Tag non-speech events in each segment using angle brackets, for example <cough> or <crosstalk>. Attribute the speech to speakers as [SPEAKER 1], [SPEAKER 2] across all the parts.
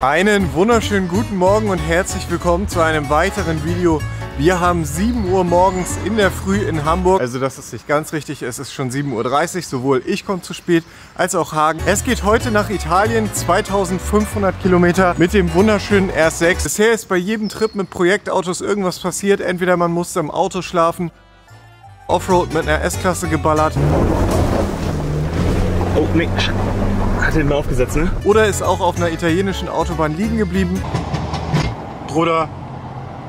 [SPEAKER 1] Einen wunderschönen guten Morgen und herzlich willkommen zu einem weiteren Video. Wir haben 7 Uhr morgens in der Früh in Hamburg. Also das ist nicht ganz richtig, es ist schon 7.30 Uhr. Sowohl ich komme zu spät als auch Hagen. Es geht heute nach Italien, 2500 Kilometer mit dem wunderschönen R6. Bisher ist bei jedem Trip mit Projektautos irgendwas passiert. Entweder man musste im Auto schlafen, Offroad mit einer S-Klasse geballert.
[SPEAKER 2] Oh, nee. Hat den mal aufgesetzt, ne?
[SPEAKER 1] Oder ist auch auf einer italienischen Autobahn liegen geblieben. Bruder,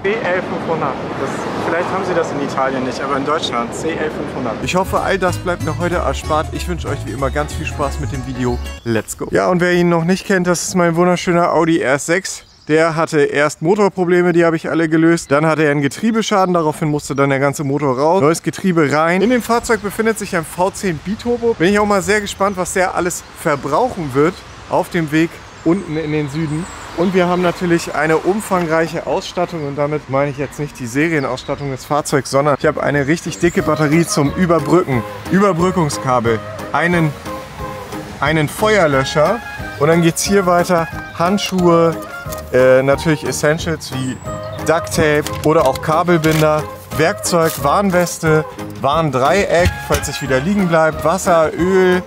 [SPEAKER 1] CL500. Das, vielleicht haben sie das in Italien nicht, aber in Deutschland CL500. Ich hoffe, all das bleibt mir heute erspart. Ich wünsche euch wie immer ganz viel Spaß mit dem Video. Let's go. Ja, und wer ihn noch nicht kennt, das ist mein wunderschöner Audi R6. Der hatte erst Motorprobleme, die habe ich alle gelöst. Dann hatte er einen Getriebeschaden, daraufhin musste dann der ganze Motor raus. Neues Getriebe rein. In dem Fahrzeug befindet sich ein V10 Biturbo. Bin ich auch mal sehr gespannt, was der alles verbrauchen wird auf dem Weg unten in den Süden. Und wir haben natürlich eine umfangreiche Ausstattung und damit meine ich jetzt nicht die Serienausstattung des Fahrzeugs, sondern ich habe eine richtig dicke Batterie zum Überbrücken, Überbrückungskabel, einen, einen Feuerlöscher und dann geht es hier weiter, Handschuhe, äh, natürlich Essentials wie Duct Tape oder auch Kabelbinder, Werkzeug, Warnweste, Warndreieck, falls ich wieder liegen bleibt, Wasser, Öl,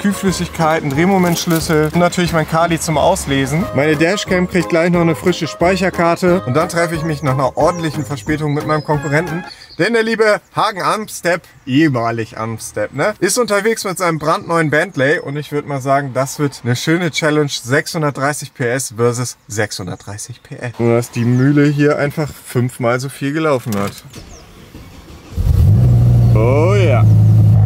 [SPEAKER 1] Kühlflüssigkeiten, Drehmomentschlüssel und natürlich mein Kali zum Auslesen. Meine Dashcam kriegt gleich noch eine frische Speicherkarte und dann treffe ich mich nach einer ordentlichen Verspätung mit meinem Konkurrenten, denn der liebe Hagen Amstep, ehemalig Amstep, ne, ist unterwegs mit seinem brandneuen Bentley und ich würde mal sagen, das wird eine schöne Challenge 630 PS versus 630 PS. Nur dass die Mühle hier einfach fünfmal so viel gelaufen hat. Oh ja.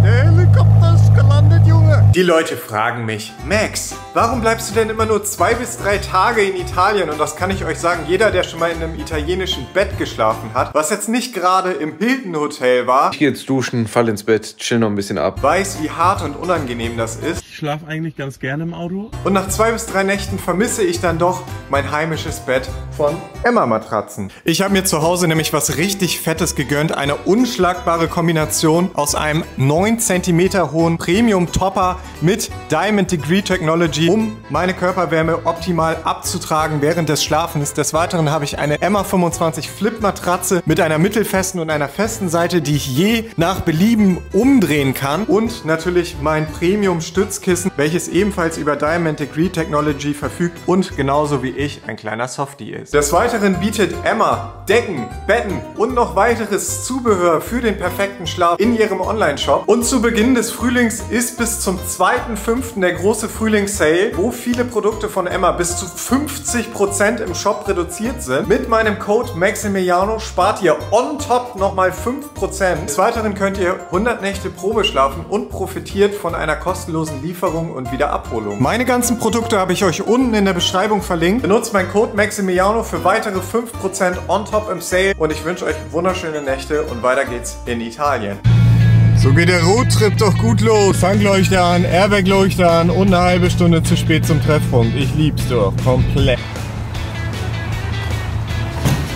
[SPEAKER 1] Der Helikopter ist gelandet, Junge. Die Leute fragen mich, Max, warum bleibst du denn immer nur zwei bis drei Tage in Italien? Und das kann ich euch sagen, jeder, der schon mal in einem italienischen Bett geschlafen hat, was jetzt nicht gerade im Hilton Hotel war,
[SPEAKER 3] Ich gehe jetzt duschen, fall ins Bett, chill noch ein bisschen ab.
[SPEAKER 1] weiß, wie hart und unangenehm das ist.
[SPEAKER 2] Ich schlafe eigentlich ganz gerne im Auto.
[SPEAKER 1] Und nach zwei bis drei Nächten vermisse ich dann doch mein heimisches Bett von Emma Matratzen. Ich habe mir zu Hause nämlich was richtig Fettes gegönnt. Eine unschlagbare Kombination aus einem 9 cm hohen Premium Topper mit Diamond Degree Technology, um meine Körperwärme optimal abzutragen während des Schlafens. Des Weiteren habe ich eine Emma 25 Flip Matratze mit einer mittelfesten und einer festen Seite, die ich je nach Belieben umdrehen kann. Und natürlich mein Premium Stützkissen, welches ebenfalls über Diamond Degree Technology verfügt und genauso wie ich ein kleiner Softie ist. Des Weiteren bietet Emma Decken, Betten und noch weiteres Zubehör für den perfekten Schlaf in ihrem Online-Shop. Und zu Beginn des Frühlings ist bis zum 2.5. der große Frühlingssale, wo viele Produkte von Emma bis zu 50% im Shop reduziert sind. Mit meinem Code Maximiliano spart ihr on top nochmal 5%. Des Weiteren könnt ihr 100 Nächte Probe schlafen und profitiert von einer kostenlosen Lieferung und Wiederabholung. Meine ganzen Produkte habe ich euch unten in der Beschreibung verlinkt. Benutzt meinen Code Maximiliano für weitere 5% on top im Sale und ich wünsche euch wunderschöne Nächte und weiter geht's in Italien. So geht der Roadtrip doch gut los. Tankleuchter an, Airbag-Leuchter an und eine halbe Stunde zu spät zum Treffpunkt. Ich lieb's doch. Komplett.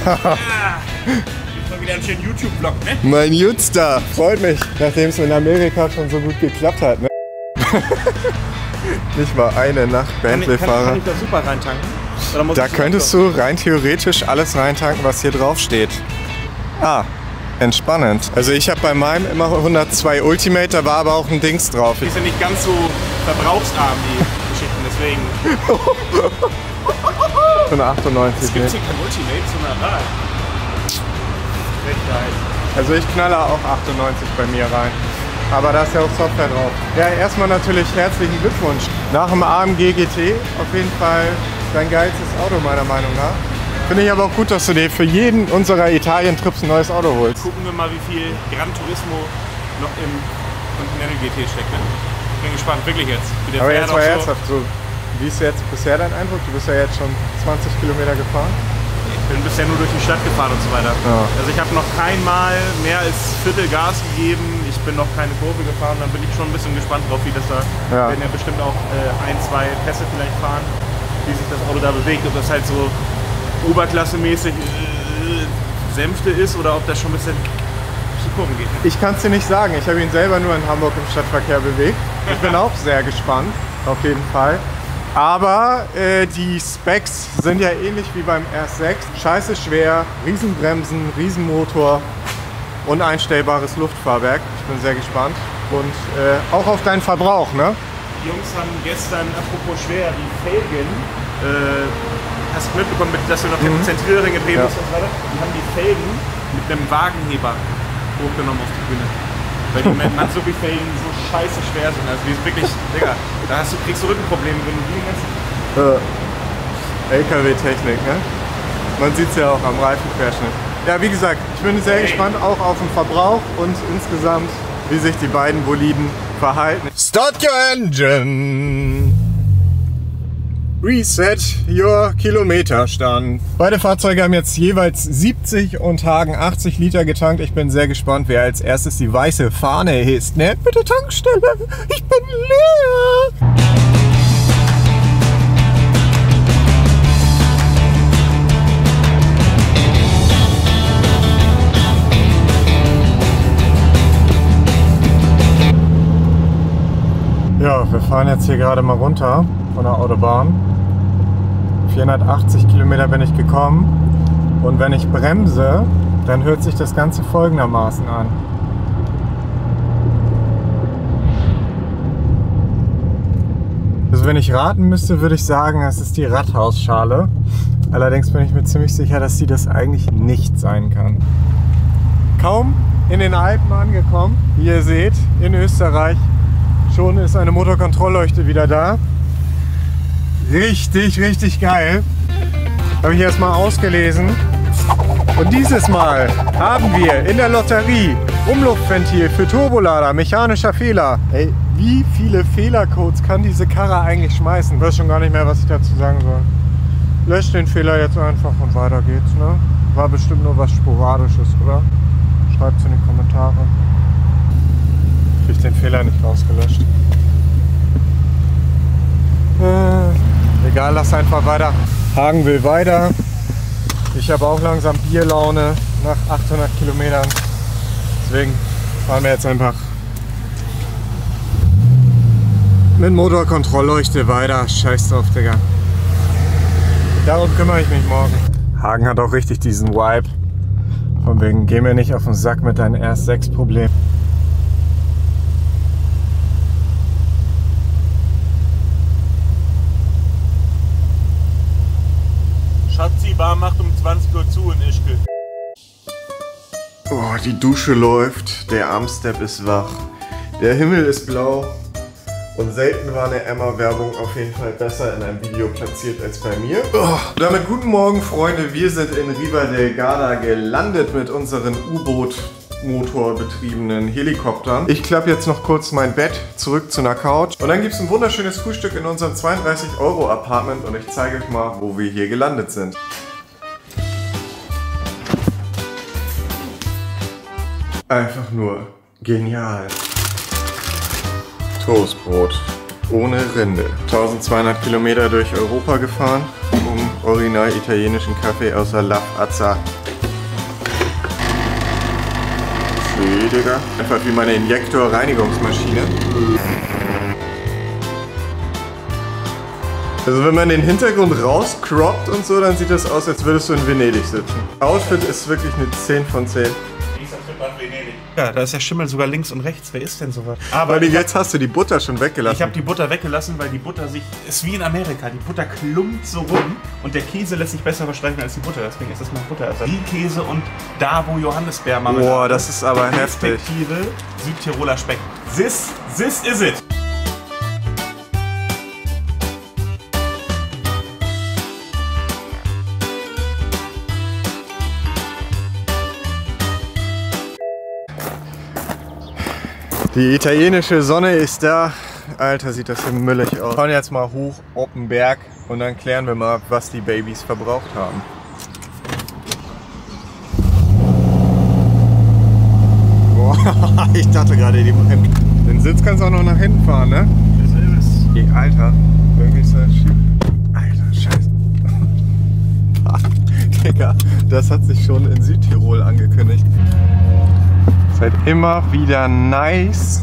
[SPEAKER 2] Mal wieder einen schönen YouTube-Vlog, ne?
[SPEAKER 1] Mein Jutstar. Freut mich, nachdem es in Amerika schon so gut geklappt hat. Ne? <laughs> Nicht mal eine Nacht
[SPEAKER 2] Kann ich, kann, kann
[SPEAKER 1] Bentley-Fahrer.
[SPEAKER 2] ich da super reintanken?
[SPEAKER 1] Da könntest du rein theoretisch alles reintanken, was hier drauf steht. Ah, entspannend. Also ich habe bei meinem immer 102 Ultimate, da war aber auch ein Dings drauf.
[SPEAKER 2] Die sind nicht ganz so verbrauchsarm, die Geschichten, deswegen. <laughs>
[SPEAKER 1] Für eine 98
[SPEAKER 2] Es gibt hier kein Ultimate, sondern Rad. Frechheit.
[SPEAKER 1] Also ich knalle auch 98 bei mir rein. Aber da ist ja auch Software drauf. Ja, erstmal natürlich herzlichen Glückwunsch. Nach dem AMG GT auf jeden Fall dein geilstes Auto meiner Meinung nach. Finde ich aber auch gut, dass du dir für jeden unserer Italien-Trips ein neues Auto holst.
[SPEAKER 2] Gucken wir mal, wie viel Gran Turismo noch im Continental GT steckt. Ne? Bin gespannt, wirklich jetzt.
[SPEAKER 1] Aber jetzt mal ernsthaft, so, wie ist jetzt bisher dein Eindruck? Du bist ja jetzt schon 20 Kilometer gefahren.
[SPEAKER 2] Ich bin bisher nur durch die Stadt gefahren und so weiter.
[SPEAKER 1] Ja.
[SPEAKER 2] Also ich habe noch keinmal mehr als Viertel Gas gegeben. Ich bin noch keine Kurve gefahren. Dann bin ich schon ein bisschen gespannt drauf, wie das da.
[SPEAKER 1] Ja.
[SPEAKER 2] werden ja bestimmt auch äh, ein, zwei Pässe vielleicht fahren, wie sich das Auto da bewegt. Ob das halt so oberklassemäßig äh, Sänfte ist oder ob das schon ein bisschen zu Kurven geht.
[SPEAKER 1] Ich kann es dir nicht sagen. Ich habe ihn selber nur in Hamburg im Stadtverkehr bewegt. Ich bin auch sehr gespannt, auf jeden Fall. Aber äh, die Specs sind ja ähnlich wie beim R6. Scheiße schwer, Riesenbremsen, Riesenmotor und einstellbares Luftfahrwerk. Ich bin sehr gespannt. Und äh, auch auf deinen Verbrauch, ne?
[SPEAKER 2] Die Jungs haben gestern, apropos schwer, die Felgen, äh, hast du mitbekommen, mit, dass du noch mhm. Zentrierringe drehen
[SPEAKER 1] Ja.
[SPEAKER 2] musst und so weiter? Die haben die Felgen mit einem Wagenheber hochgenommen auf die Bühne. Weil die Matsubi-Felgen so scheiße schwer sind. Also die sind wirklich, Digga, da hast du, kriegst du Rückenprobleme, wenn du die ganzen
[SPEAKER 1] Äh, LKW-Technik, ne? Man sieht es ja auch am Reifenquerschnitt. Ja, wie gesagt, ich bin sehr gespannt auch auf den Verbrauch und insgesamt, wie sich die beiden Boliden verhalten. Start your engine! Reset your Kilometerstand. Beide Fahrzeuge haben jetzt jeweils 70 und Hagen 80 Liter getankt. Ich bin sehr gespannt, wer als erstes die weiße Fahne hisst. Ne? Bitte Tankstelle, ich bin leer! Wir fahren jetzt hier gerade mal runter von der Autobahn. 480 Kilometer bin ich gekommen. Und wenn ich bremse, dann hört sich das Ganze folgendermaßen an. Also wenn ich raten müsste, würde ich sagen, es ist die Rathausschale. Allerdings bin ich mir ziemlich sicher, dass sie das eigentlich nicht sein kann. Kaum in den Alpen angekommen, wie ihr seht, in Österreich, Schon ist eine Motorkontrollleuchte wieder da. Richtig, richtig geil. Habe ich erstmal ausgelesen. Und dieses Mal haben wir in der Lotterie Umluftventil für Turbolader, mechanischer Fehler. Ey, wie viele Fehlercodes kann diese Karre eigentlich schmeißen? Ich weiß schon gar nicht mehr, was ich dazu sagen soll. Löscht den Fehler jetzt einfach und weiter geht's. Ne? War bestimmt nur was Sporadisches, oder? Schreibt es in die Kommentare. Krieg den Fehler nicht rausgelöscht. Äh, egal, lass einfach weiter. Hagen will weiter. Ich habe auch langsam Bierlaune nach 800 Kilometern. Deswegen fahren wir jetzt einfach mit Motorkontrollleuchte weiter. Scheiß drauf, Digga. Darum kümmere ich mich morgen. Hagen hat auch richtig diesen Vibe. Von wegen, geh mir nicht auf den Sack mit deinen RS6-Problemen.
[SPEAKER 2] Schatzi, Bar macht um 20 Uhr zu in Ischgl.
[SPEAKER 1] Oh, die Dusche läuft, der Armstep ist wach, der Himmel ist blau und selten war eine Emma-Werbung auf jeden Fall besser in einem Video platziert als bei mir. Oh, damit guten Morgen, Freunde. Wir sind in Riva del Garda gelandet mit unseren U-Boot. Motorbetriebenen Helikoptern. Ich klappe jetzt noch kurz mein Bett zurück zu einer Couch und dann gibt es ein wunderschönes Frühstück in unserem 32 Euro Apartment und ich zeige euch mal, wo wir hier gelandet sind. Einfach nur genial. Toastbrot ohne Rinde. 1200 Kilometer durch Europa gefahren, um original italienischen Kaffee außer Lavazza. Nee, Digga. Einfach wie meine Injektor-Reinigungsmaschine. Also wenn man den Hintergrund rauscroppt und so, dann sieht das aus, als würdest du in Venedig sitzen. Outfit ist wirklich eine 10 von 10.
[SPEAKER 2] Ja, da ist der Schimmel sogar links und rechts. Wer ist denn sowas? Aber
[SPEAKER 1] Aber
[SPEAKER 2] ich
[SPEAKER 1] jetzt hast du die Butter schon weggelassen.
[SPEAKER 2] Ich habe die Butter weggelassen, weil die Butter sich. Ist wie in Amerika. Die Butter klumpt so rum und der Käse lässt sich besser verstreichen als die Butter. Deswegen ist das mein Butterersatz. Wie Käse und da, wo Johannisbeer
[SPEAKER 1] Boah, das ist aber heftig.
[SPEAKER 2] Südtiroler Speck. This, this is it.
[SPEAKER 1] Die italienische Sonne ist da. Alter, sieht das hier müllig aus. Wir fahren jetzt mal hoch auf den Berg und dann klären wir mal, was die Babys verbraucht haben. Boah, <laughs> ich dachte gerade, die brennt. Den Sitz kannst du auch noch nach hinten fahren, ne? Ey, Alter, irgendwie ist das schief. Alter, scheiße. <laughs> Digga, das hat sich schon in Südtirol angekündigt. Halt immer wieder nice,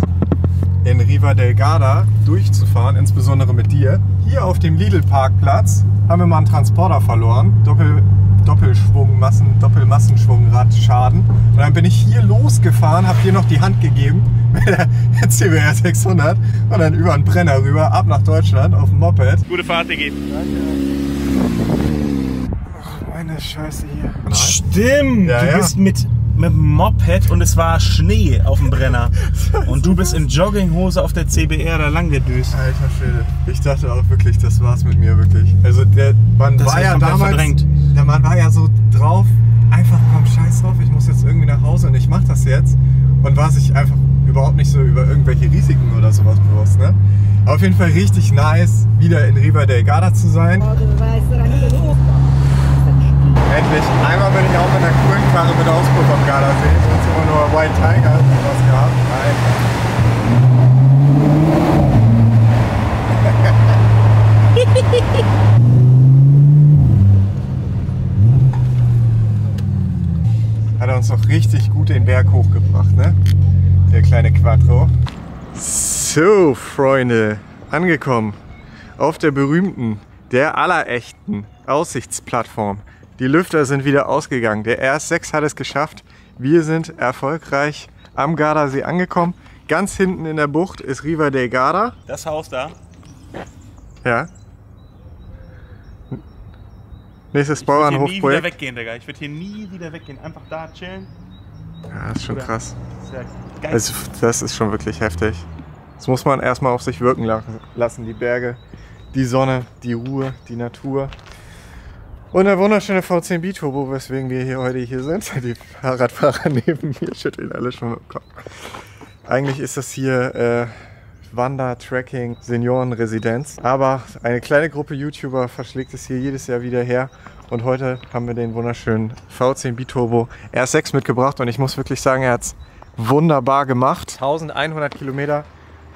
[SPEAKER 1] in Riva del Garda durchzufahren, insbesondere mit dir. hier auf dem Lidl-Parkplatz haben wir mal einen Transporter verloren. Doppel, Doppelschwungmassen, Doppelmassenschwungradschaden. Und dann bin ich hier losgefahren, habe hier noch die Hand gegeben <laughs> mit der CBR 600 und dann über einen Brenner rüber, ab nach Deutschland auf dem Moped.
[SPEAKER 2] Gute Fahrt, Diggi.
[SPEAKER 1] Ach, meine Scheiße hier.
[SPEAKER 2] Stimmt,
[SPEAKER 1] Ja,
[SPEAKER 2] du
[SPEAKER 1] ja.
[SPEAKER 2] bist mit, mit dem Moped und es war Schnee auf dem Brenner. <laughs> Und du bist in Jogginghose auf der CBR da lang gedüst.
[SPEAKER 1] Alter Schwede. Ich dachte auch wirklich, das war's mit mir wirklich. Also der, man
[SPEAKER 2] Das
[SPEAKER 1] war ja damals,
[SPEAKER 2] verdrängt.
[SPEAKER 1] der man war ja so drauf, einfach komm scheiß drauf, ich muss jetzt irgendwie nach Hause und ich mach das jetzt. Und war sich einfach überhaupt nicht so über irgendwelche Risiken oder sowas bewusst. Ne? Auf jeden Fall richtig nice, wieder in Riva del Garda zu sein. Endlich. Einmal bin ich auch mit einer coolen Karre mit Auspuff am Gardasee. Sonst immer nur White Tiger und was gehabt. Nein. <laughs> Hat er uns doch richtig gut den Berg hochgebracht, ne? Der kleine Quattro. So, Freunde, angekommen auf der berühmten, der allerechten Aussichtsplattform. Die Lüfter sind wieder ausgegangen. Der RS6 hat es geschafft. Wir sind erfolgreich am Gardasee angekommen. Ganz hinten in der Bucht ist Riva del Garda.
[SPEAKER 2] Das Haus da.
[SPEAKER 1] Ja. Nächstes
[SPEAKER 2] Ich würde hier nie wieder
[SPEAKER 1] Bauernhofprojekt.
[SPEAKER 2] weggehen, Digga. Ich würde hier nie wieder weggehen. Einfach da chillen.
[SPEAKER 1] Ja, ist schon
[SPEAKER 2] Oder-
[SPEAKER 1] krass.
[SPEAKER 2] Das ist ja.
[SPEAKER 1] Also, das ist schon wirklich heftig. Das muss man erstmal auf sich wirken la- lassen. Die Berge, die Sonne, die Ruhe, die Natur. Und der wunderschöne V10 Biturbo, weswegen wir hier heute hier sind. <laughs> Die Fahrradfahrer <laughs> neben mir schütteln alle schon mit dem Kopf. Eigentlich ist das hier äh, Wander, Trekking, Seniorenresidenz. Aber eine kleine Gruppe YouTuber verschlägt es hier jedes Jahr wieder her. Und heute haben wir den wunderschönen V10 Biturbo R6 mitgebracht. Und ich muss wirklich sagen, er hat es wunderbar gemacht. 1100 Kilometer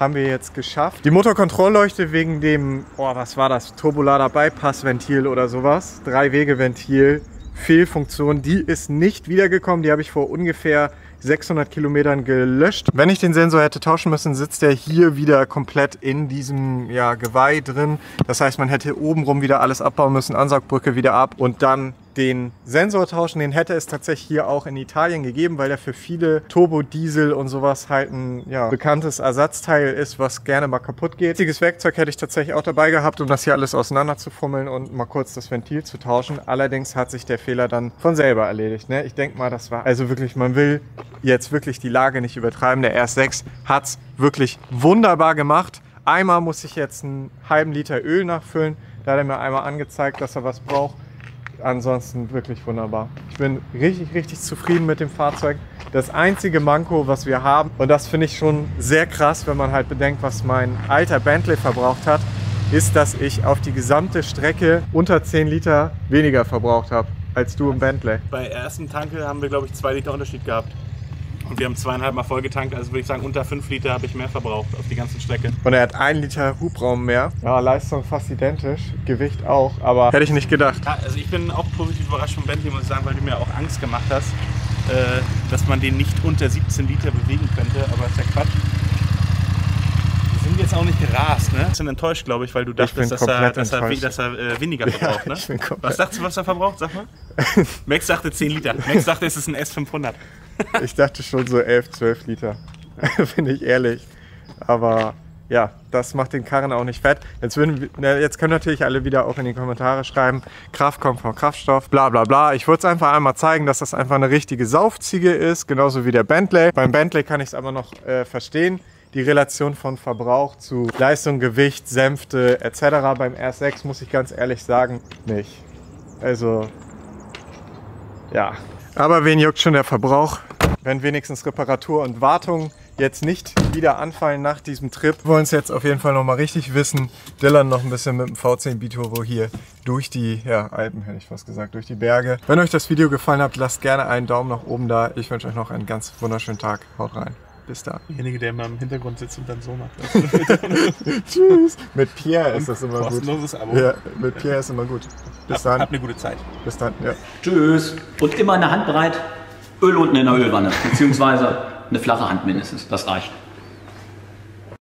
[SPEAKER 1] haben wir jetzt geschafft. Die Motorkontrollleuchte wegen dem, oh, was war das? Turbolader Bypassventil oder sowas. Drei-Wege-Ventil. Fehlfunktion, die ist nicht wiedergekommen. Die habe ich vor ungefähr 600 Kilometern gelöscht. Wenn ich den Sensor hätte tauschen müssen, sitzt der hier wieder komplett in diesem ja, Geweih drin. Das heißt, man hätte obenrum wieder alles abbauen müssen, Ansaugbrücke wieder ab und dann den Sensor tauschen. Den hätte es tatsächlich hier auch in Italien gegeben, weil der für viele Turbo-Diesel und sowas halt ein ja, bekanntes Ersatzteil ist, was gerne mal kaputt geht. Richtiges Werkzeug hätte ich tatsächlich auch dabei gehabt, um das hier alles auseinander zu fummeln und mal kurz das Ventil zu tauschen. Allerdings hat sich der Fehler dann von selber erledigt. Ne? Ich denke mal, das war also wirklich, man will jetzt wirklich die Lage nicht übertreiben. Der RS6 hat es wirklich wunderbar gemacht. Einmal muss ich jetzt einen halben Liter Öl nachfüllen. Da hat er mir einmal angezeigt, dass er was braucht. Ansonsten wirklich wunderbar. Ich bin richtig, richtig zufrieden mit dem Fahrzeug. Das einzige Manko, was wir haben, und das finde ich schon sehr krass, wenn man halt bedenkt, was mein alter Bentley verbraucht hat, ist, dass ich auf die gesamte Strecke unter 10 Liter weniger verbraucht habe als du im Bentley.
[SPEAKER 2] Bei ersten Tanke haben wir, glaube ich, zwei Liter Unterschied gehabt. Und wir haben zweieinhalb Mal voll getankt, also würde ich sagen, unter fünf Liter habe ich mehr verbraucht auf die ganze Strecke.
[SPEAKER 1] Und er hat ein Liter Hubraum mehr. Ja, Leistung fast identisch, Gewicht auch, aber hätte ich nicht gedacht.
[SPEAKER 2] Ja, also ich bin auch positiv überrascht von Bentley, muss ich sagen, weil du mir auch Angst gemacht hast, äh, dass man den nicht unter 17 Liter bewegen könnte, aber ist ja Quatsch. Wir sind jetzt auch nicht gerast, ne? Bisschen enttäuscht, glaube ich, weil du dachtest, dass er, dass er, dass er äh, weniger <laughs> verbraucht, ne?
[SPEAKER 1] ich bin komplett-
[SPEAKER 2] Was sagst du, was er verbraucht? Sag mal. <laughs> Max sagte 10 Liter. Max sagte, es ist ein S500. <laughs>
[SPEAKER 1] Ich dachte schon so 11, 12 Liter. <laughs> Bin ich ehrlich. Aber ja, das macht den Karren auch nicht fett. Jetzt, würden, jetzt können natürlich alle wieder auch in die Kommentare schreiben, Kraft kommt vom Kraftstoff, bla bla bla. Ich würde es einfach einmal zeigen, dass das einfach eine richtige Saufziege ist, genauso wie der Bentley. Beim Bentley kann ich es aber noch äh, verstehen. Die Relation von Verbrauch zu Leistung, Gewicht, Sänfte etc. Beim R6 muss ich ganz ehrlich sagen, nicht. Also, ja. Aber wen juckt schon der Verbrauch? Wenn wenigstens Reparatur und Wartung jetzt nicht wieder anfallen nach diesem Trip. Wir wollen es jetzt auf jeden Fall nochmal richtig wissen. Dylan noch ein bisschen mit dem V10 Biturbo hier durch die ja, Alpen, hätte ich fast gesagt, durch die Berge. Wenn euch das Video gefallen hat, lasst gerne einen Daumen nach oben da. Ich wünsche euch noch einen ganz wunderschönen Tag. Haut rein. Bis dann.
[SPEAKER 2] Derjenige, der immer im Hintergrund sitzt und dann so macht. <laughs> <laughs>
[SPEAKER 1] Tschüss. Mit Pierre ist das immer gut.
[SPEAKER 2] Kostenloses Abo.
[SPEAKER 1] Ja, mit Pierre ist immer gut. Bis dann.
[SPEAKER 2] Habt eine gute Zeit.
[SPEAKER 1] Bis dann. Ja.
[SPEAKER 4] Tschüss. Und immer in der Hand bereit. Öl unten in der Ölwanne. Beziehungsweise eine flache Hand mindestens. Das reicht.